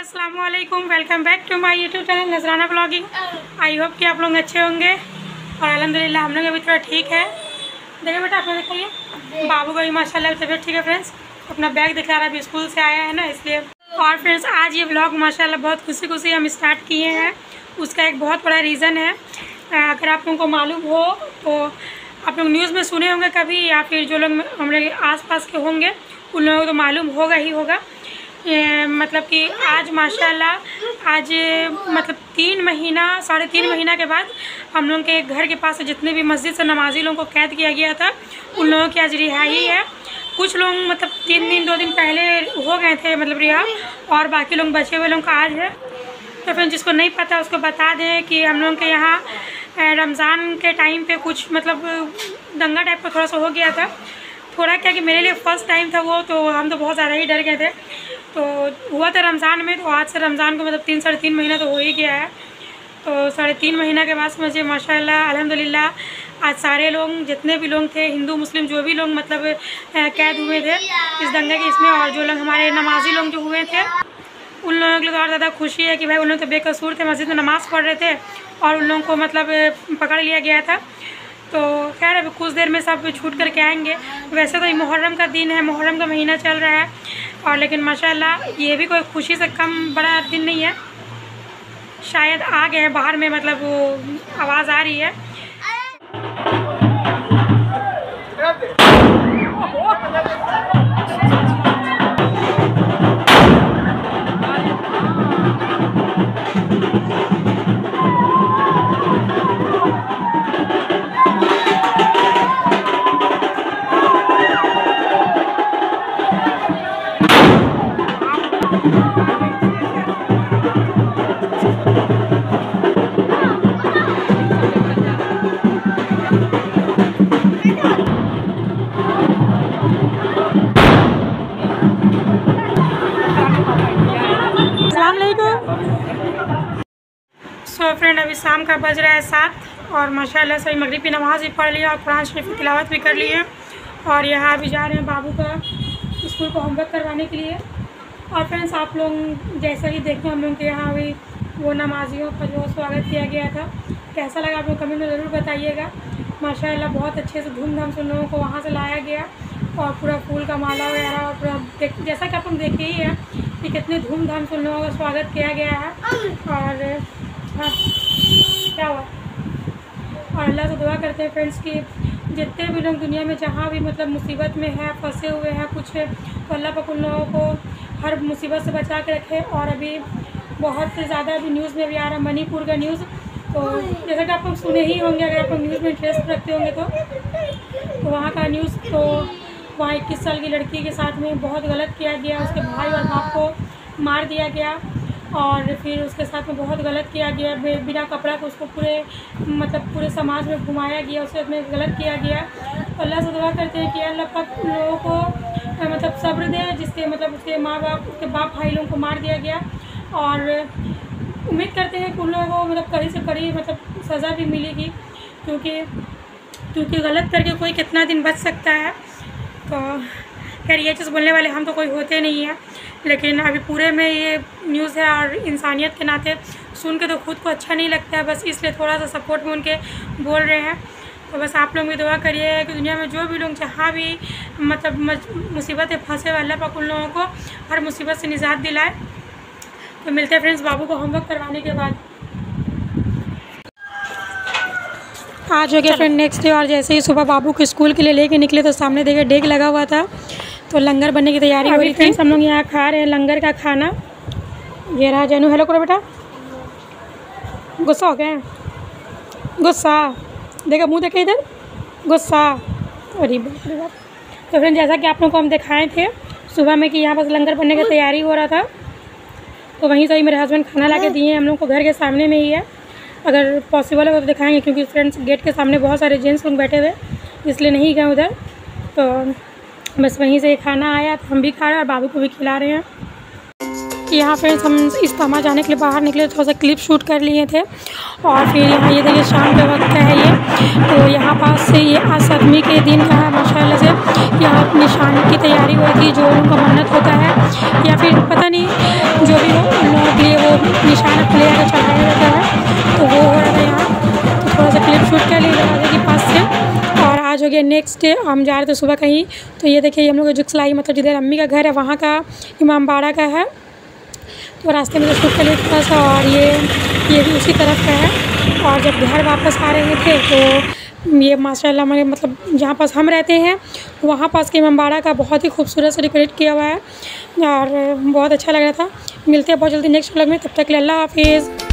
अस्सलाम वालेकुम welcome back to my YouTube channel Nazrana blogging I hope कि आप लोग अच्छे होंगे और अलहमदिल्ला हम लोग अभी थोड़ा ठीक है। देखिए बेटा आप लोग दिखाइए बाबू का भी माशाल्लाह तबीयत ठीक है फ्रेंड्स अपना बैग दिखा रहा है, अभी स्कूल से आया है ना, इसलिए। और फ्रेंड्स आज ये ब्लॉग माशाल्लाह बहुत खुशी खुशी हम स्टार्ट किए हैं। उसका एक बहुत बड़ा रीज़न है। अगर आप लोगों को मालूम हो तो आप लोग न्यूज़ में सुने होंगे कभी, या फिर जो लोग हमारे आस पास के होंगे, उन लोगों को तो मालूम होगा ही होगा। मतलब कि आज माशाल्लाह, आज मतलब तीन महीना, साढ़े तीन महीना के बाद हम लोग के घर के पास जितने भी मस्जिद से नमाजी लोगों को कैद किया गया था, उन लोगों की आज रिहाई है। कुछ लोग मतलब तीन दिन, दो दिन पहले हो गए थे मतलब रिहा, और बाकी लोग बचे हुए लोगों का आज है। तो फिर जिसको नहीं पता, उसको बता दें कि हम लोग के यहाँ रमज़ान के टाइम पे कुछ मतलब दंगा टाइप का थोड़ा सा हो गया था। थोड़ा क्या कि मेरे लिए फ़र्स्ट टाइम था वो तो हम तो बहुत ज़्यादा ही डर गए थे। तो हुआ था रमज़ान में तो आज से रमज़ान को मतलब तीन, साढ़े तीन महीना तो हो ही गया है। तो साढ़े तीन महीना के बाद मुझे माशाल्लाह, अल्हम्दुलिल्लाह, आज सारे लोग, जितने भी लोग थे, हिंदू, मुस्लिम, जो भी लोग मतलब कैद हुए थे इस दंगे के इसमें, और जो लोग हमारे नमाजी लोग जो हुए थे, उन लोगों के लिए और ज़्यादा खुशी है कि भाई उन लोग तो बेकसूर थे, मस्जिद में नमाज़ पढ़ रहे थे, और उन लोगों को मतलब पकड़ लिया गया था। तो खैर अभी कुछ देर में सब छूट करके आएँगे। वैसे तो मुहर्रम का दिन है, मुहर्रम का महीना चल रहा है। और लेकिन माशाल्लाह, ये भी कोई खुशी से कम बड़ा दिन नहीं है। शायद आ गए हैं बाहर में मतलब वो आवाज़ आ रही है। फ्रेंड अभी शाम का बज रहा है सात और माशाल्लाह से मगरिब की नमाज़ भी पढ़ लिया और कुरान शरीफ की तिलावत भी कर ली है। और यहाँ अभी जा रहे हैं बाबू का स्कूल को होमवर्क करवाने के लिए। और फ्रेंड्स आप लोग जैसे ही देखें हम लोग के यहाँ अभी वो नमाजियों का जो स्वागत किया गया था, कैसा लगा आप लोग कमेंट में ज़रूर बताइएगा। माशाल्लाह बहुत अच्छे से धूमधाम से उन लोगों को वहाँ से लाया गया और पूरा फूल का माला वगैरह और पूरा देख, जैसा कि आप लोग देखे ही हैं कि कितने धूमधाम से उन लोगों का स्वागत किया गया है। और हाँ क्या हुआ? और अल्लाह से दुआ करते हैं फ्रेंड्स कि जितने भी लोग दुनिया में जहाँ भी मतलब मुसीबत में है, फंसे हुए हैं, कुछ तो अल्लाह पक उन लोगों को हर मुसीबत से बचा के रखे और अभी बहुत ज़्यादा अभी न्यूज़ में भी आ रहा है, मणिपुर का न्यूज़। तो जैसा कि आप लोग सुने ही होंगे, अगर आप लोग न्यूज़ में इंटरेस्ट रखते होंगे तो। तो वहाँ का न्यूज़ तो वहाँ इक्कीस साल की लड़की के साथ में बहुत गलत किया गया, उसके भाई और बाप को मार दिया गया और फिर उसके साथ में बहुत गलत किया गया बिना कपड़ा को उसको पूरे मतलब पूरे समाज में घुमाया गया, उसके में गलत किया गया। अल्लाह से दुआ करते हैं कि अल्लाह पाक लोगों को मतलब सब्र दें जिसके मतलब उसके माँ बाप उसके बाप भाई लोगों को मार दिया गया। और उम्मीद करते हैं कि उन लोगों को मतलब कड़ी से कड़ी मतलब सज़ा भी मिलेगी, क्योंकि क्योंकि गलत करके कोई कितना दिन बच सकता है। तो खैर, ये चीज़ बोलने वाले हम तो कोई होते नहीं हैं, लेकिन अभी पूरे में ये न्यूज़ है और इंसानियत के नाते सुन के तो खुद को अच्छा नहीं लगता है, बस इसलिए थोड़ा सा सपोर्ट में उनके बोल रहे हैं। तो बस आप लोग भी दुआ करिए कि दुनिया में जो भी लोग जहाँ भी मतलब मुसीबतें फंसे हुए अल्लाह पाक उन लोगों को हर मुसीबत से निजात दिलाए। तो मिलते हैं फ्रेंड्स बाबू को होमवर्क करवाने के बाद। आज हो गया फ्रेंड नेक्स्ट डे और जैसे ही सुबह बाबू को स्कूल के लिए लेके निकले तो सामने देखे डेग लगा हुआ था। तो लंगर बनने की तैयारी हो रही थी। हम लोग यहाँ खा रहे हैं लंगर का खाना। ये रहा जैनू। हेलो करो बेटा। गुस्सा हो गया गुस्सा। देखा मुँह देखे इधर। गुस्सा। अरे बाप तो फ्रेंड जैसा कि आप लोग को हम दिखाए थे सुबह में कि यहाँ पर लंगर बनने की तैयारी हो रहा था तो वहीं से ही मेरे हस्बैंड खाना ला के दिए हैं। हम लोग को घर के सामने में ही है। अगर पॉसिबल होगा तो दिखाएँगे क्योंकि फ्रेंड्स गेट के सामने बहुत सारे जेंट्स लोग बैठे हुए इसलिए नहीं गए उधर। तो बस वहीं से खाना आया तो हम भी खा रहे हैं और बाबू को भी खिला रहे हैं। कि यहाँ पे हम इस्तामा जाने के लिए बाहर निकले, थोड़ा सा क्लिप शूट कर लिए थे। और फिर यहाँ ये देखिए शाम के वक्त का है ये। तो यहाँ पास से ये आज सदमी के दिन का है, माशाल्लाह से। यहाँ निशान की तैयारी हुई थी, जो उनका मन्नत होता है। या फिर पता नहीं, जो भी हो, उन लोगों के लिए वो निशान प्लेयर का चढ़ाया जाता है तो वो हो रहा था यहाँ। तो थोड़ा सा क्लिप शूट कर लिया दरवाजे पास से। और आज हो गया नेक्स्ट डे हम जा रहे थे सुबह कहीं। तो ये देखिए हम लोग जुगसलाई मतलब जिधर अम्मी का घर है, वहाँ का इमाम का है। तो रास्ते में उसको कर थोड़ा सा और ये ये भी उसी तरफ़ का है। और जब घर वापस आ रहे थे तो ये माशाल्लाह मैंने मतलब जहाँ पास हम रहते हैं, वहाँ पास के मम्बाड़ा का बहुत ही खूबसूरत से डेकोरेट किया हुआ है। और बहुत अच्छा लग रहा था। मिलते हैं बहुत जल्दी नेक्स्ट व्लॉग में। तब तक के लिए अल्लाह हाफिज़।